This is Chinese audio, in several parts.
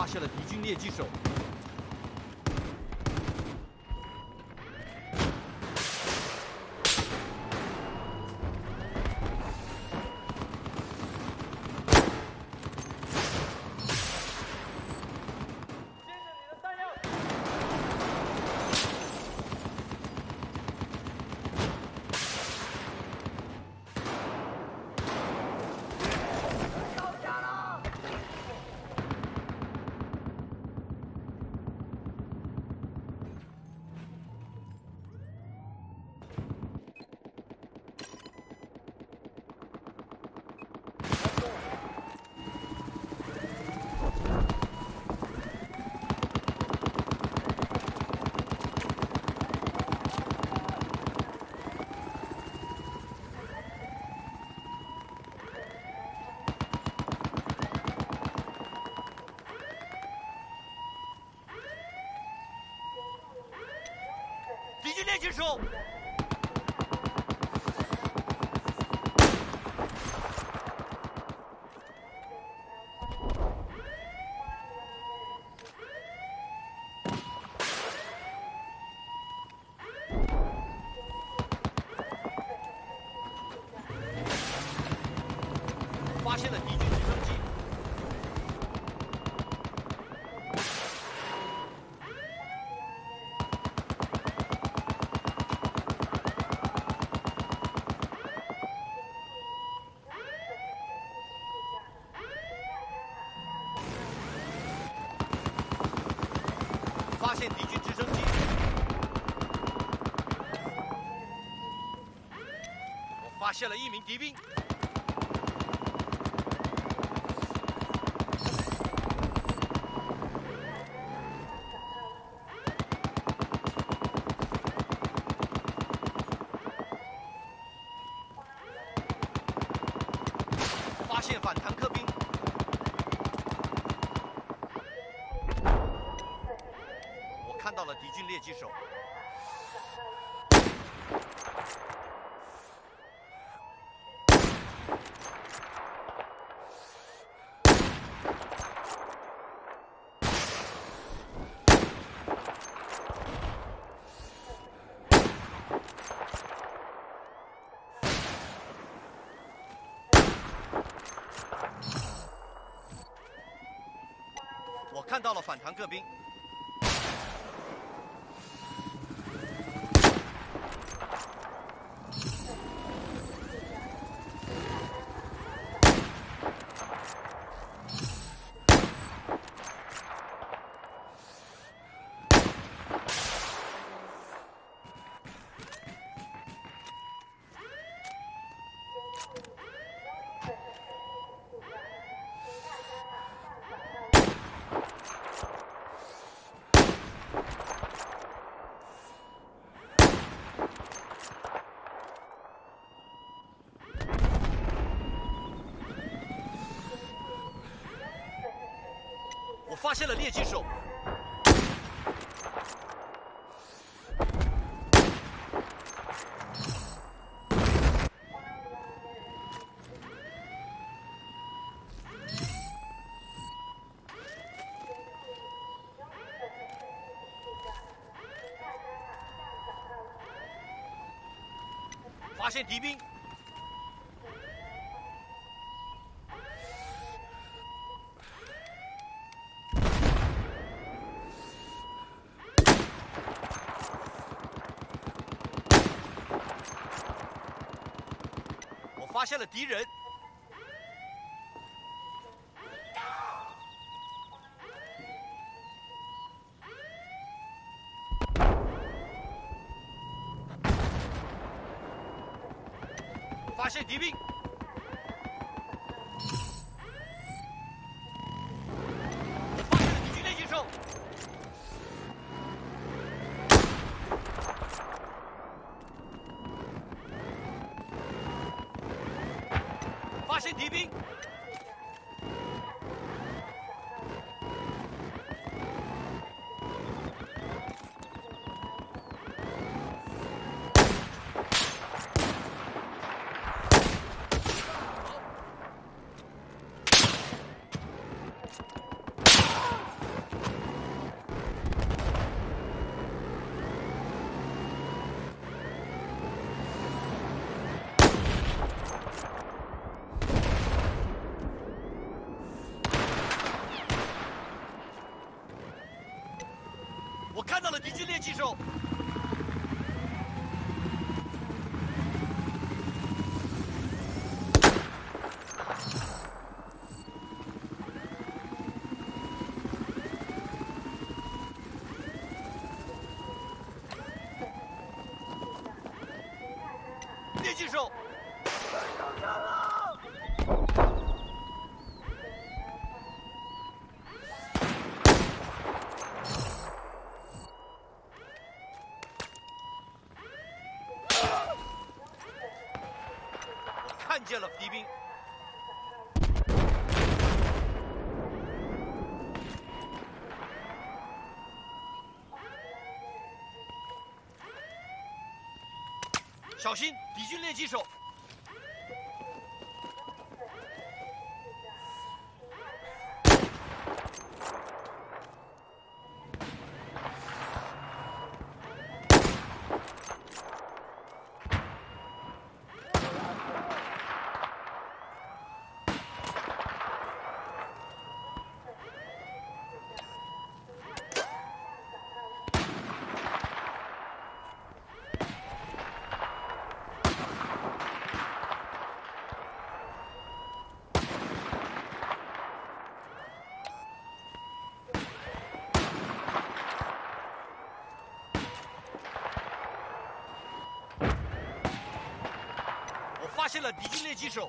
发现了敌军猎击手。接收发现敌军直升机。我发现了一名敌兵。发现反坦克兵。我看到了敌军猎击手。我看到了反坦克兵。我发现了猎击手。发现敌兵。发现了敌人。发现敌兵。我发现了敌军猎击手。发现敌兵。看到了敌军猎击手。猎击手，我看见了敌兵。小心，敌军猎击手！现了敌军猎击手。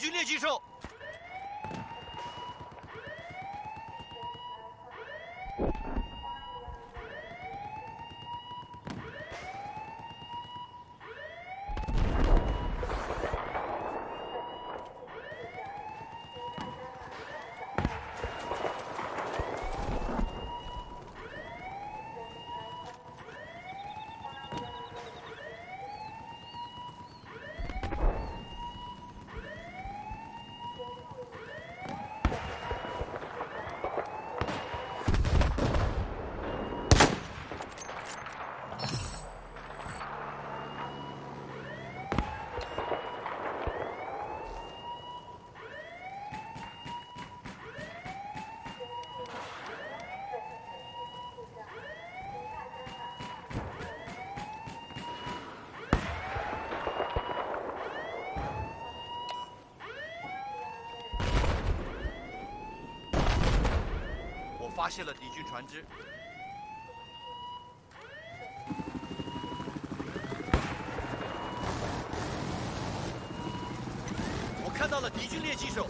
军猎击兽，发现了敌军船只。我看到了敌军猎击手。